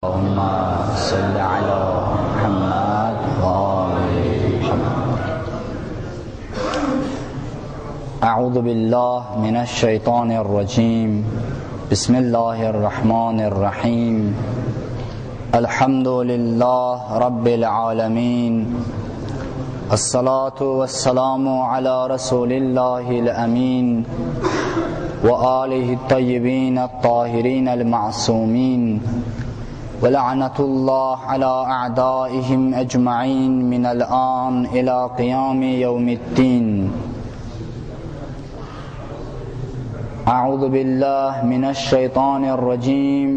اللهم صل على محمد وآل محمد. أعوذ بالله من الشيطان الرجيم. بسم الله الرحمن الرحيم. الحمد لله رب العالمين. الصلاة والسلام على رسول الله الأمين وآله الطيبين الطاهرين المعصومين. ولعنة الله على أعدائهم أجمعين من الآن إلى قيام يوم الدين. أعوذ بالله من الشيطان الرجيم.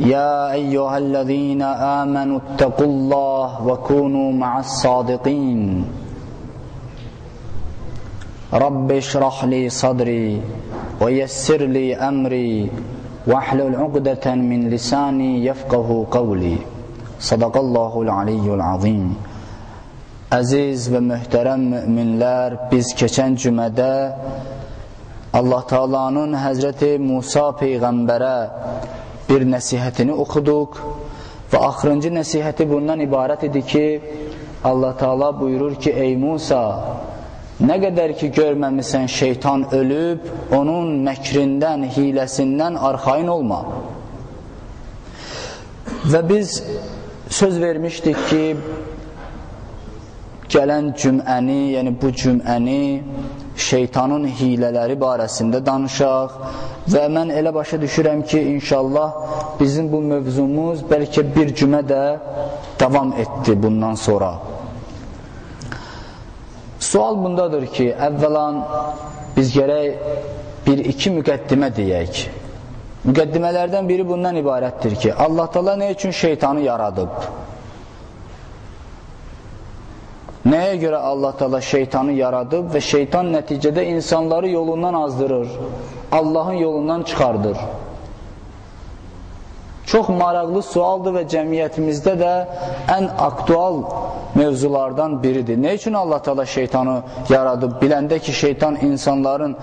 يا أيها الذين آمنوا اتقوا الله وكونوا مع الصادقين. رب اشرح لي صدري ويسر لي أمري. واحلل عقدة من لساني يفقه قولي صدق الله العلي العظيم Əziz və möhtərəm müminlər, biz keçən cümədə Allah Taalanın Həzrəti Musa Peyğəmbərə bir nəsihətini oxuduq və axırıncı nəsihəti bundan ibarət idi ki, Allah Taala buyurur ki, ey Musa, nə qədər ki görməmisən şeytan ölüb, onun məkrindən, hiləsindən arxayın olma. Və biz söz vermişdik ki, gələn cüməni, yəni bu cüməni şeytanın hilələri barəsində danışaq və mən elə başa düşürəm ki, inşallah bizim bu mövzumuz bəlkə bir cümə də davam etdi bundan sonra. Sual bundadır ki, əvvəlan biz gərək bir-iki müqəddimə deyək. Müqəddimələrdən biri bundan ibarətdir ki, Allah tala nə üçün şeytanı yaradıb? Nəyə görə Allah Taala şeytanı yaradıb və şeytan nəticədə insanları yolundan azdırır, Allahın yolundan çıxardır? Çox maraqlı sualdır və cəmiyyətimizdə də ən aktual mövzulardan biridir. Nə üçün Allah Taala şeytanı yaradıb? Biləndə ki, şeytan insanların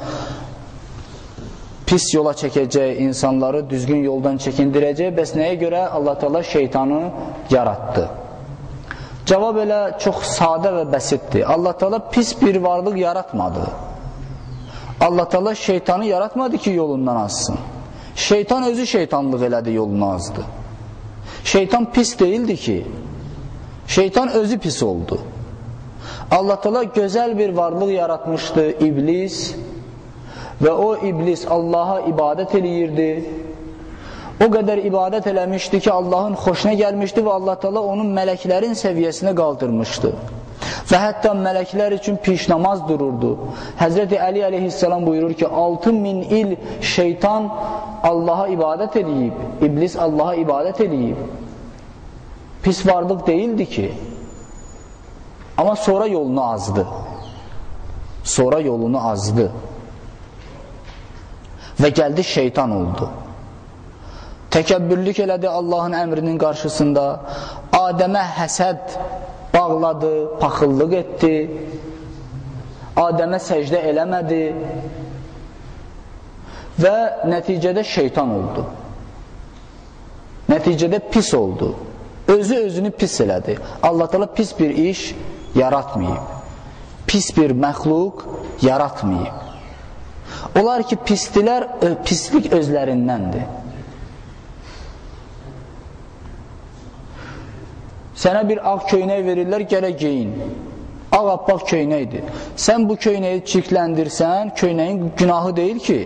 pis yola çəkəcək, insanları düzgün yoldan çəkindirəcək, bəs nəyə görə Allah Taala şeytanı yaratdı? Cavab elə çox sadə və bəsitdir. Allah Taala pis bir varlıq yaratmadı. Allah Taala şeytanı yaratmadı ki, yolundan azsın. Şeytan özü şeytanlıq elədi, yolunu azdı. Şeytan pis değildi ki. Şeytan özü pis oldu. Allah Taala gözəl bir varlıq yaratmışdı, iblis və o iblis Allaha ibadət eləyirdi o qədər ibadət eləmişdi ki, Allahın xoşuna gəlmişdi və Allah Taala onun mələklərin səviyyəsinə qaldırmışdı. Və hətta mələklər üçün piş namaz dururdu. Həzrəti Əli əleyhissalam buyurur ki, 6000 il şeytan Allaha ibadət eləyib, iblis Allaha ibadət eləyib. Pis varlıq değildi ki. Amma sonra yolunu azdı. Sonra yolunu azdı. Və gəldi şeytan oldu. Təkəbbürlük elədi Allahın əmrinin qarşısında. Adəmə həsəd bağladı, paxıllıq etdi. Adəmə səcdə eləmədi. Və nəticədə şeytan oldu. Nəticədə pis oldu. Özü özünü pis elədi. Allah təala pis bir iş yaratmayıb. Pis bir məxluq yaratmayıb. Onlar ki, pisdilər, pislik özlərindəndir. Sənə bir ağ köynək verirlər, gələ geyin. Ağ appaq köynəkdir. Sən bu köynəyi çirkləndirsən, köynəyin günahı deyil ki.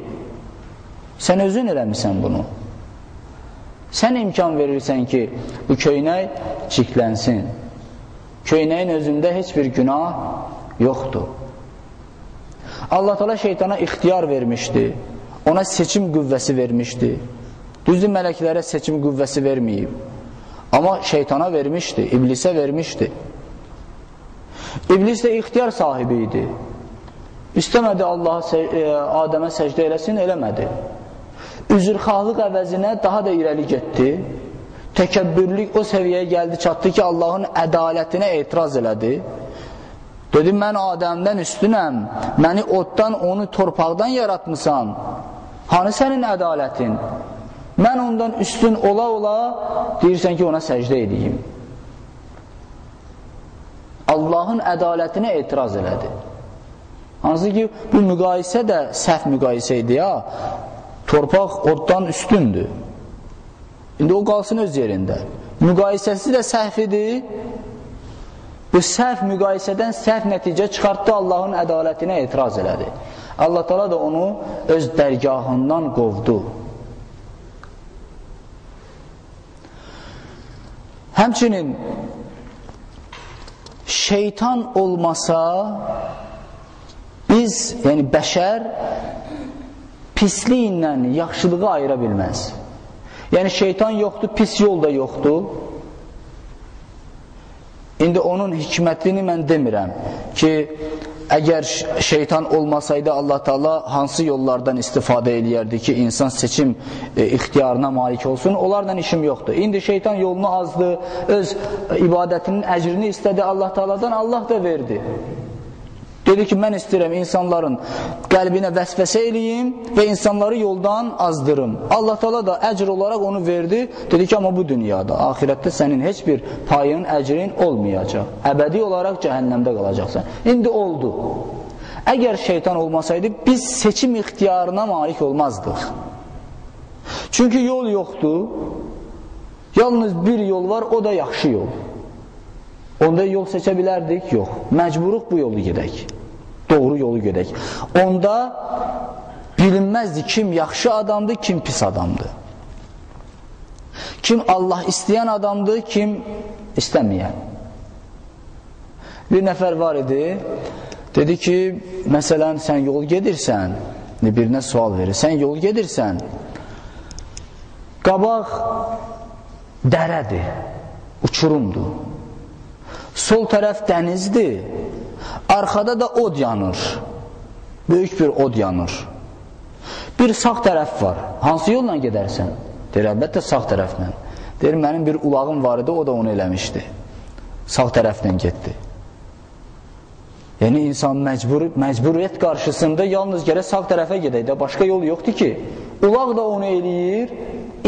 Sən özün eləmirsən bunu. Sən imkan verirsən ki, bu köynək çirklənsin. Köynəyin özündə heç bir günah yoxdur. Allah Teala şeytana ixtiyar vermişdi. Ona seçim qüvvəsi vermişdi. Düzdür, mələklərə seçim qüvvəsi verməyib. Amma şeytana vermişdi, iblisə vermişdi. İblis də ixtiyar sahibi idi. İstəmədi Allah Adəmə səcdə eləsin, eləmədi. Üzrxahlıq əvəzinə daha da irəli getdi. Təkəbbürlük o səviyyəyə gəldi, çatdı ki, Allahın ədalətinə etiraz elədi. Dedi, mən Adəmdən üstünəm, məni oddan, onu torpaqdan yaratmısan. Hani sənin ədalətin? Mən ondan üstün ola-ola deyirsən ki, ona səcdə edeyim. Allahın ədalətinə etiraz elədi. Hansı ki, bu müqayisə də səhv müqayisə idi ya. Torpaq oddan üstündür. İndi o qalsın öz yerində. Müqayisəsi də səhv idi. Bu səhv müqayisədən səhv nəticə çıxartdı, Allahın ədalətinə etiraz elədi. Allah Teala da onu öz dərgahından qovdu. Həmçinin şeytan olmasa biz, yəni bəşər pisliyi yaxşılığı ayıra bilməz. Yəni şeytan yoxdur, pis yol da yoxdur. İndi onun hikmətini mən demirəm ki, əgər şeytan olmasaydı Allah Taala hansı yollardan istifadə eləyərdi ki, insan seçim e, ixtiyarına malik olsun, onlarla işim yoxdur. İndi şeytan yolunu azdı, öz ibadətinin əcrini istədi Allah Taaladan, Allah da verdi. Dedi ki, mən istəyirəm insanların qəlbinə vəsvəsə eləyim və insanları yoldan azdırım. Allah tala da əcr olaraq onu verdi. Dedi ki, amma bu dünyada, ahirətdə sənin heç bir payın, əcrin olmayacaq. Əbədi olaraq cəhənnəmdə qalacaqsan. İndi oldu. Əgər şeytan olmasaydı, biz seçim ixtiyarına malik olmazdıq. Çünki yol yoxdur. Yalnız bir yol var, o da yaxşı yol. Onda yol seçə bilərdik? Yox. Məcburuq bu yolu gedək. Yolu gedək. Onda bilinməzdi kim yaxşı adamdır, kim pis adamdır. Kim Allah istəyən adamdır, kim istəməyən. Bir nəfər var idi, dedi ki, məsələn, sən yol gedirsən, birinə sual verir, sən yol gedirsən, qabaq dərədir, uçurumdur. Sol tərəf dənizdir, arxada da od yanır. Böyük bir od yanır. Bir sağ tərəf var. Hansı yolla gedərsən? Deyir, əlbəttə sağ tərəflə. Deyir, mənim bir ulağım var idi, o da onu eləmişdi. Sağ tərəflə getdi. Yəni, insan məcbur, məcburiyyət qarşısında yalnız gərək sağ tərəfə gedək də, başqa yol yoxdur ki. Ulaq da onu eləyir,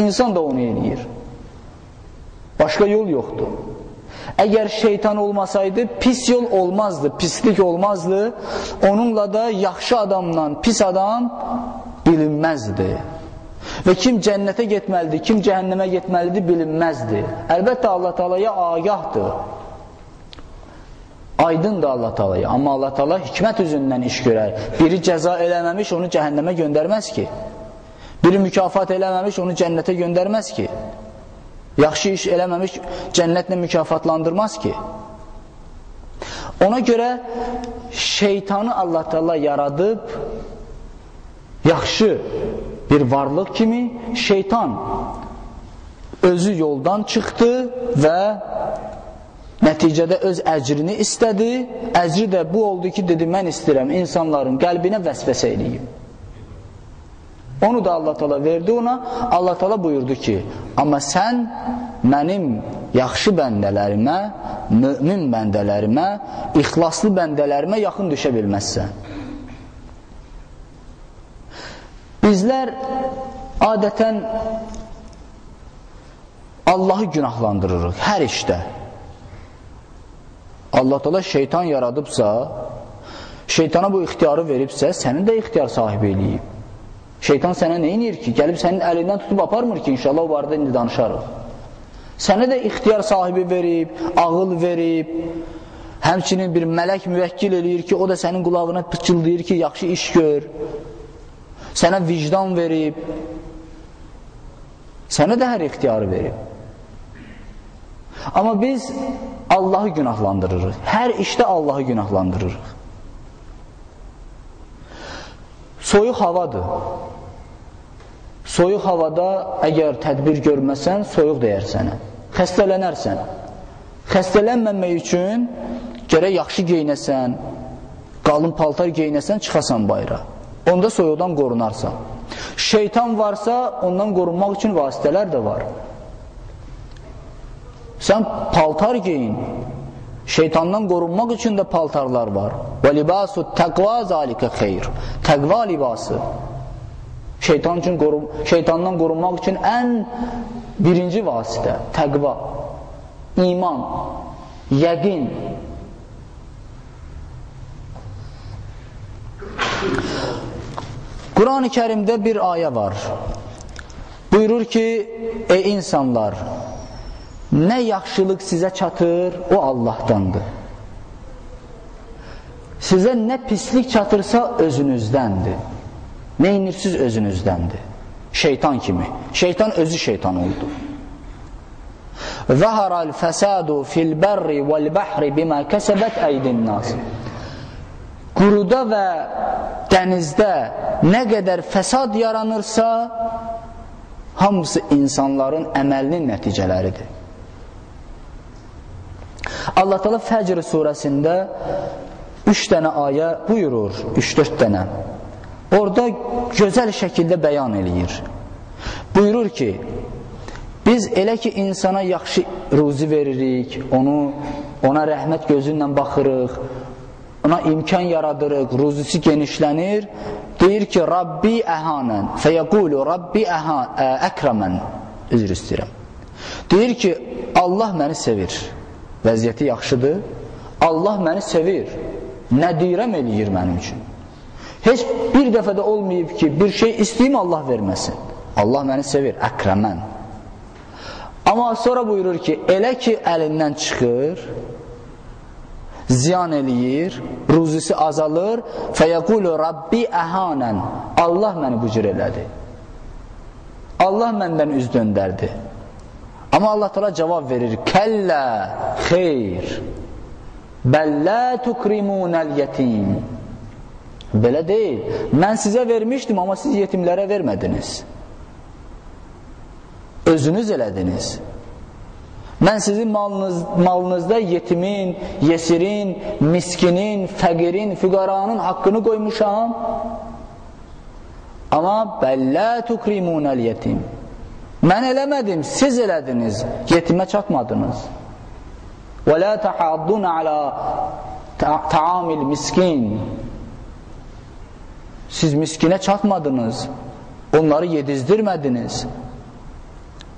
insan da onu eləyir. Başqa yol yoxdur. Əgər şeytan olmasaydı pis yol olmazdı, pislik olmazdı. Onunla da yaxşı adamla pis adam bilinməzdi. Və kim cənnətə getməlidir, kim cəhənnəmə getməlidir bilinməzdi. Əlbəttə Allah Taalaya agahdır. Aydındır Allah Taalaya, amma Allah Taala hikmət üzündən iş görər. Biri cəza eləməmiş onu cəhənnəmə göndərməz ki. Biri mükafat eləməmiş onu cənnətə göndərməz ki. Yaxşı iş eləməmiş cənnətlə mükafatlandırmaz ki. Ona görə şeytanı Allah Teala yaradıb yaxşı bir varlıq kimi şeytan özü yoldan çıxdı və nəticədə öz əcrini istədi. Əcri də bu oldu ki, dedi, mən istəyirəm insanların qəlbinə vəsvəsə eləyim. Onu da Allah Teala verdi ona. Allah Teala buyurdu ki, amma sən mənim yaxşı bəndələrimə, mömin bəndələrimə, ixlaslı bəndələrimə yaxın düşə bilməzsən. Bizlər adətən Allahı günahlandırırıq hər işdə. Allah Teala şeytan yaradıbsa, şeytana bu ixtiyarı veribsə, sənin də ixtiyar sahibi eləyib. Şeytan sənə nə inir ki? Gəlib sənin əlindən tutub aparmır ki, inşallah o barədə indi danışarıq. Sənə də ixtiyar sahibi verib, ağıl verib, həmçinin bir mələk müvəkkil eləyir ki, o da sənin qulağına pıçıldayır ki, yaxşı iş gör. Sənə vicdan verib, sənə də hər ixtiyarı verib. Amma biz Allahı günahlandırırıq. Hər işdə Allahı günahlandırırıq. Soyuq havadır. Soyuq havada əgər tədbir görməsən, soyuq deyər sənə. Xəstələnərsən. Xəstələnməmək üçün gərək yaxşı geyinəsən, qalın paltar geyinəsən, çıxasan bayra. Onda soyuqdan qorunarsan. Şeytan varsa, ondan qorunmaq üçün vasitələr də var. Sən paltar geyin. Şeytandan qorunmaq üçün də paltarlar var. Və libasu təqva zalikə xeyr. Təqva libası. Şeytan üçün qorum şeytandan qorunmaq üçün ən birinci vasitə təqva, iman, yəqin. Quran-ı Kərimdə bir ayə var. Buyurur ki, ey insanlar, nə yaxşılıq sizə çatır, o Allahdandır. Sizə nə pislik çatırsa özünüzdəndir. Nə inirsiz özünüzdəndir. Şeytan kimi. Şeytan özü şeytan oldu. Zəharal fəsadu fil bərri vəl bəhri bimə kəsəbət əydin nas. Quruda və dənizdə nə qədər fəsad yaranırsa, hamısı insanların əməlinin nəticələridir. Allah Teala Fəcr surəsində 3 dənə ayə buyurur, 3-4 dənə. Orada gözəl şəkildə bəyan eləyir. Buyurur ki, biz elə ki insana yaxşı ruzi veririk, onu ona rəhmət gözü ilə baxırıq, ona imkan yaradırıq, ruzisi genişlənir, deyir ki, Rabbi əhanən, fəyəqulu Rabbi əkramən, üzr istəyirəm. Deyir ki, Allah məni sevir, vəziyyəti yaxşıdır, Allah məni sevir, nədirəm eləyir mənim üçün. Heç bir dəfə də olmayıb ki, bir şey istəyim Allah verməsin. Allah məni sevir, əkrəmən. Amma sonra buyurur ki, elə ki əlindən çıxır, ziyan eləyir, ruzisi azalır, fəyəqulu Rabbi əhanən, Allah məni bu cür elədi. Allah məndən üz döndərdi. Amma Allah təala cavab verir, kəllə, xeyr. Bəllə tukrimunəl yetim. Belə deyil. Mən sizə vermişdim, amma siz yetimlərə vermədiniz. Özünüz elədiniz. Mən sizin malınız, malınızda yetimin, yesirin, miskinin, fəqirin, füqaranın haqqını qoymuşam. Amma bəllə tukrimunəl yetim. Mən eləmədim, siz elədiniz, yetimə çatmadınız. Və lə təhaddun alə taamil miskin. Siz miskine çatmadınız, onları yedizdirmədiniz.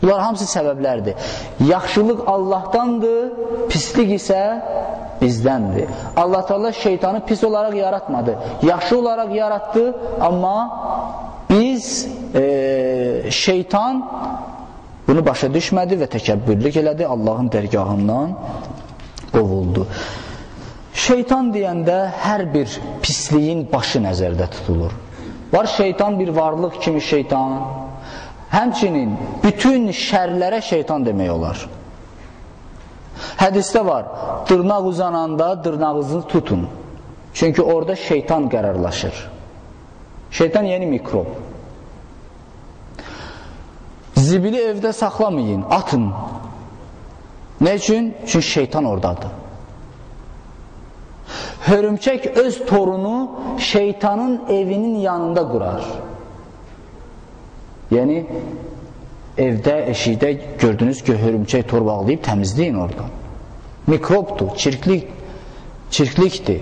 Bunlar hamısı səbəblərdir. Yaxşılıq Allahdandır, pislik isə bizdəndir. Allah Teala şeytanı pis olaraq yaratmadı. Yaxşı olaraq yarattı, amma biz e, şeytan bunu başa düşmədi və təkəbbürlük elədi Allahın dərgahından qovuldu. Şeytan deyəndə hər bir pisliyin başı nəzərdə tutulur. Var şeytan bir varlıq kimi şeytan, həmçinin bütün şərlərə şeytan demək olar. Hədisdə var, dırnaq uzananda dırnağınızı tutun. Çünki orada şeytan qərarlaşır. Şeytan yeni mikrob. Zibili evdə saxlamayın, atın. Ne üçün? Çünki şeytan oradadır. Hörümçək öz torunu şeytanın evinin yanında qurar. Yəni, evdə, eşikdə gördünüz ki, hörümçək tor bağlayıb təmizləyin oradan. Mikrobdur, çirklik, çirklikdir,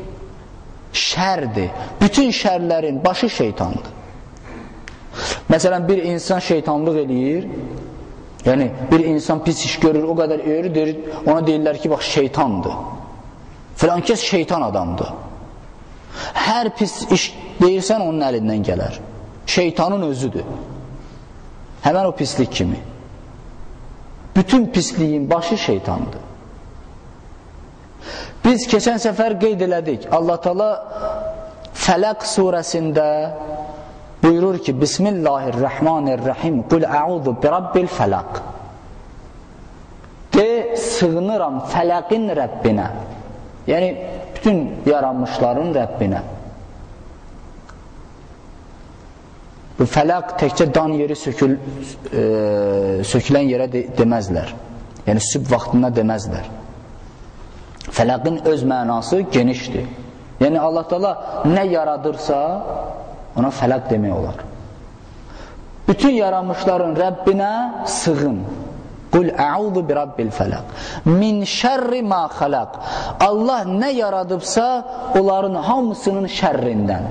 şərdir. Bütün şərlərin başı şeytandır. Məsələn, bir insan şeytanlıq eləyir, Yəni, bir insan pis iş görür, o qədər öyrüdür, ona deyirlər ki, bax, şeytandır. Filan kəs şeytan adamdır. Hər pis iş deyirsən, onun əlindən gələr. Şeytanın özüdür. Həmən o pislik kimi. Bütün pisliyin başı şeytandır. Biz keçən səfər qeyd elədik. Allah Teala Fələq surəsində buyurur ki Bismillahirrahmanirrahim Qul əudu bi rabbil fəlaq De sığınıram fələqin Rəbbinə Yəni bütün yaranmışların Rəbbinə Bu fələq təkcə dan yeri sökül, e, sökülən yerə de, deməzlər. Yəni süb vaxtında deməzlər. Fələqin öz mənası genişdir. Yəni Allah Taala nə yaradırsa Ona fələq demək olar. Bütün yaranmışların Rəbbinə sığın. Qul əudu bi rabbil fələq. Min şərri ma xələq. Allah nə yaradıbsa, onların hamısının şərrindən.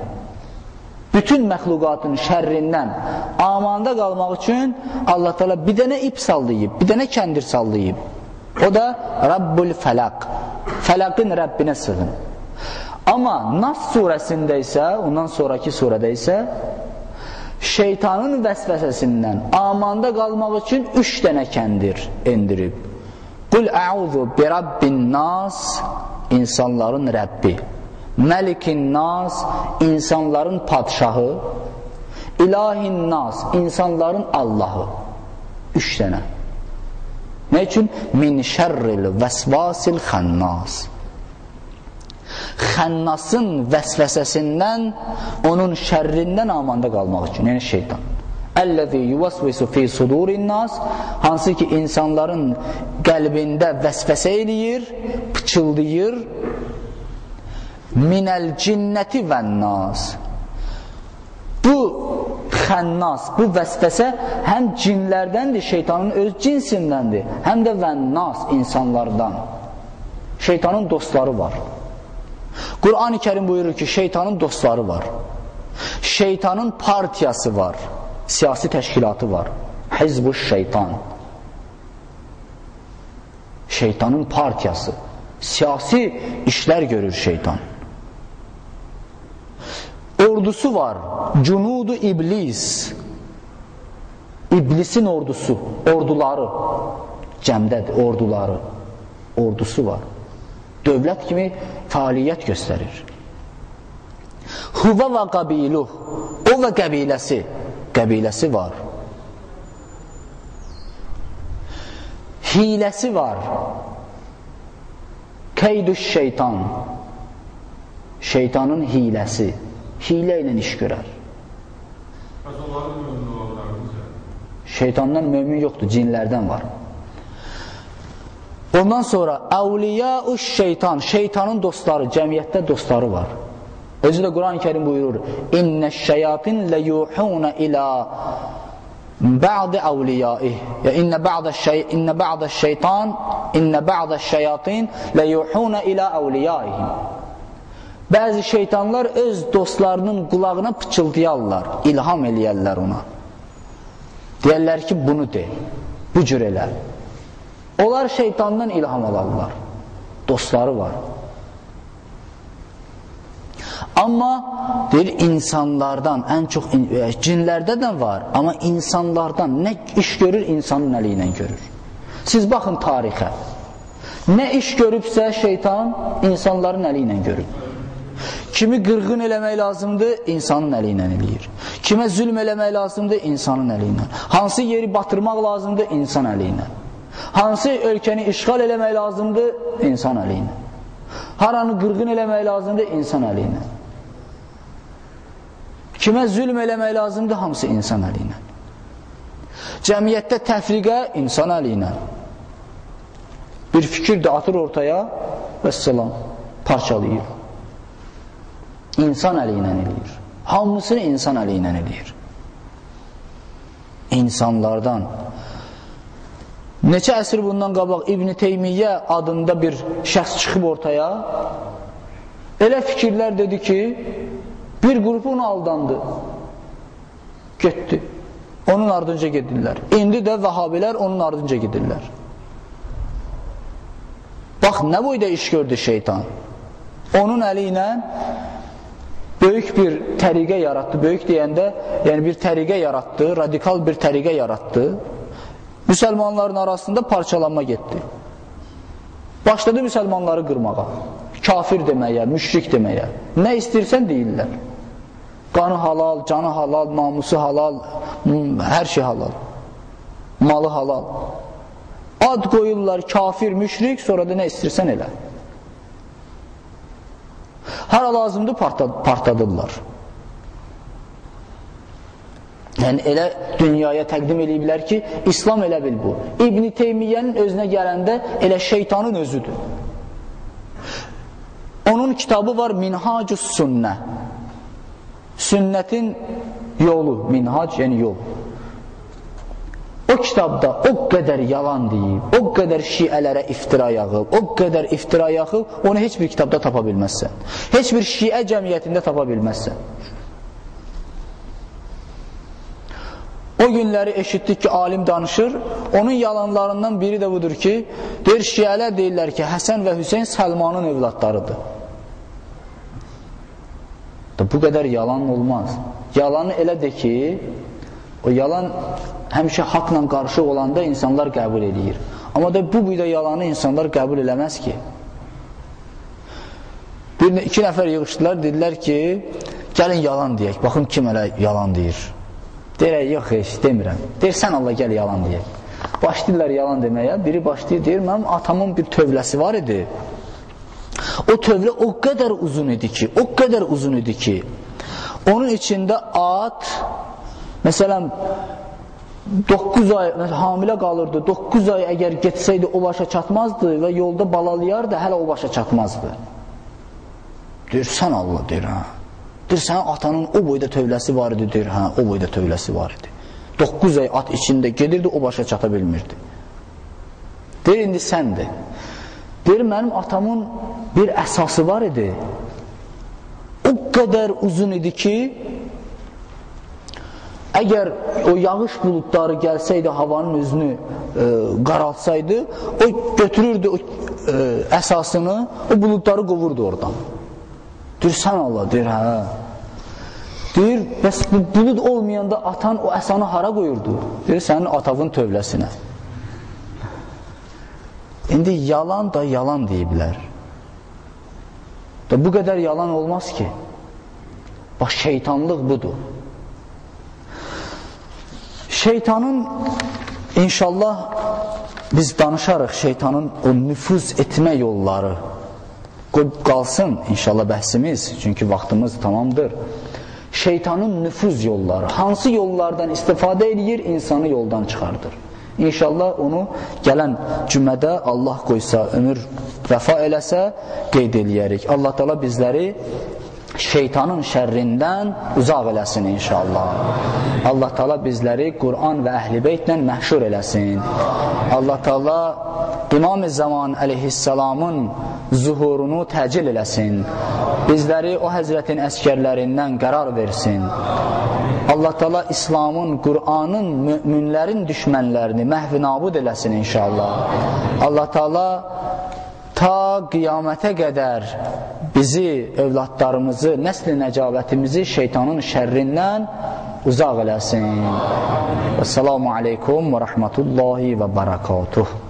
bütün məxluqatın şərrindən amanda qalmaq üçün Allah təala bir dənə ip sallayıb, bir dənə kəndir sallayıb. O da Rabbul Fəlaq. Fəlaqın Rəbbinə sığın. Amma Nas surəsində isə, ondan sonraki surədə isə şeytanın vəsvəsəsindən amanda qalmaq üçün üç dənə kəndir endirib. Qul əuzu bi Rabbin nas insanların Rəbbi. Məlikin nas, insanların padşahı, ilahin nas, insanların Allahı. Üç dənə. Nə üçün? Min şərril vəsvasil xənnas. Xənnasın vəsvəsəsindən, onun şərrindən amanda qalmaq üçün, yəni şeytan. Əlləzi yuvasvisu fi sudurin nas hansı ki insanların qəlbində vəsvəsə eləyir, pıçıldayır, minəl cinnəti və nas bu xənnas, bu vəsvəsə həm cinlərdəndir, şeytanın öz cinsindəndir, həm də vənnas insanlardan. Şeytanın dostları var Qur'an-ı kərim buyurur ki şeytanın dostları var şeytanın partiyası var siyasi təşkilatı var Hizbuş şeytan şeytanın partiyası siyasi işlər görür şeytan ordusu var. Cunudu iblis. İblisin ordusu, orduları. Cəmdədir, orduları. Ordusu var. Dövlət kimi fəaliyyət göstərir. Huva və qabiluh. O və qəbiləsi. Qəbiləsi var. Hiləsi var. Keydüş şeytan. Şeytanın hiləsi hilə ilə iş görər. Şeytandan mömin yoxdur, cinlərdən var. Ondan sonra əvliya-ı şeytan, şeytanın dostları, cəmiyyətdə dostları var. Özü də Quran-ı Kerim buyurur: "İnnəş-şeyatin leyuhuna ila ba'd awliyaih." Ya inna ba'daş-şey inna ba'daş-şeytan inna ba'daş-şeyatin leyuhuna ila awliyaihim. Bəzi şeytanlar öz dostlarının qulağına pıçıldayarlar, ilham eləyərlər ona. Deyərlər ki, bunu de, bu cür elə. Onlar şeytandan ilham alarlar. Dostları var. Amma deyir insanlardan, ən çox e, cinlərdə də var, amma insanlardan nə iş görür, insanın əli ilə görür. Siz baxın tarixə. Nə iş görübsə şeytan insanların əli ilə görür. Kimi qırğın eləmək lazımdır, insanın əli ilə eləyir. Kimə zülm eləmək lazımdır, insanın əli ilə. Hansı yeri batırmaq lazımdır, insan əli ilə. Hansı ölkəni işğal eləmək lazımdır, insan əli ilə. Haranı qırğın eləmək lazımdır, insan əli ilə. Kimə zülm eləmək lazımdır, hamısı insan əli ilə. Cəmiyyətdə təfriqə insan əli ilə. Bir fikir də atır ortaya və salam parçalayır. İnsan əli ilə eləyir. Hamısını insan əli ilə eləyir. İnsanlardan. Neçə əsr bundan qabaq İbn Teymiyyə adında bir şəxs çıxıb ortaya elə fikirlər dedi ki, bir qrup onu aldandı. Getdi. Onun ardınca gedirlər. İndi də vəhabilər onun ardınca gedirlər. Bax, nə boyda iş gördü şeytan? Onun əli ilə böyük bir təriqə yaratdı. Böyük deyəndə, yəni bir təriqə yaratdı, radikal bir təriqə yaratdı. Müsəlmanların arasında parçalanma getdi. Başladı müsəlmanları qırmağa. Kafir deməyə, müşrik deməyə. Nə istəyirsən deyirlər. Qanı halal, canı halal, namusu halal, hər şey halal. Malı halal. Ad qoyurlar kafir, müşrik, sonra da nə istəyirsən elə. Hara lazımdır partladırlar. Yəni elə dünyaya təqdim eləyiblər ki, İslam elə bil bu. İbn Teymiyyənin özünə gələndə elə şeytanın özüdür. Onun kitabı var Minhacus Sünnə. Sünnətin yolu, minhac yəni yol. O kitabda o qədər yalan deyib, o qədər şiələrə iftira yağıb, o qədər iftira yağıb, onu heç bir kitabda tapa bilməzsən. Heç bir şiə cəmiyyətində tapa bilməzsən. O günləri eşitdik ki, alim danışır. Onun yalanlarından biri də budur ki, deyir, şiələr deyirlər ki, Həsən və Hüseyin Səlmanın evladlarıdır. Bu qədər yalan olmaz. Yalanı elə de ki, o yalan həmişə haqla qarışıq olanda insanlar qəbul edir. Amma da bu boyda yalanı insanlar qəbul eləməz ki. Bir, iki nəfər yığışdılar, dedilər ki, gəlin yalan deyək, baxın kim elə yalan deyir. Deyirək, yox, heç demirəm. Deyir, sən Allah gəl yalan deyək. Başlayırlar yalan deməyə, biri başlayır, deyir, mənim atamın bir tövləsi var idi. O tövlə o qədər uzun idi ki, o qədər uzun idi ki, onun içində at, məsələn, 9 ay hamilə qalırdı. 9 ay əgər getsəydi o başa çatmazdı və yolda balalayardı, hələ o başa çatmazdı. Deyir, sən Allah deyir, hə. Deyir, sənin atanın o boyda tövləsi var idi, deyir, hə, o boyda tövləsi var idi. 9 ay at içində gedirdi, o başa çata bilmirdi. Deyir, indi səndir. Deyir, mənim atamın bir əsası var idi. O qədər uzun idi ki, Əgər o yağış buludları gəlsəydi, havanın özünü e, qaralsaydı, o götürürdü o e, əsasını, o buludları qovurdu oradan. Deyir, sən Allah, deyir, hə. Deyir, bəs bu bulud olmayanda atan o əsanı hara qoyurdu? Deyir, sənin atavın tövləsinə. İndi yalan da yalan deyiblər. Da bu qədər yalan olmaz ki. Bax, şeytanlıq budur. Şeytanın inşallah biz danışarıq şeytanın o nüfuz etmə yolları qalsın inşallah bəhsimiz çünki vaxtımız tamamdır şeytanın nüfuz yolları hansı yollardan istifadə edir insanı yoldan çıxardır İnşallah onu gələn cümədə Allah qoysa, ömür vəfa eləsə qeyd eləyərik. Allah təala bizləri şeytanın şərrindən uzaq eləsin inşallah. Allah Taala bizləri Quran və Əhl-i Beytlə məhşur eləsin. Allah Taala İmam-ı Zaman əleyhissalamın zuhurunu təcil eləsin. Bizləri o həzrətin əskərlərindən qərar versin. Allah Taala İslamın, Qur'anın, möminlərin düşmənlərini məhv nabud eləsin inşallah. Allah Taala ta qiyamətə qədər bizi, övladlarımızı, nəsl nəcabətimizi şeytanın şərrindən uzaq eləsin. Esselamu aleykum və rəhmətullahi və barakatuh.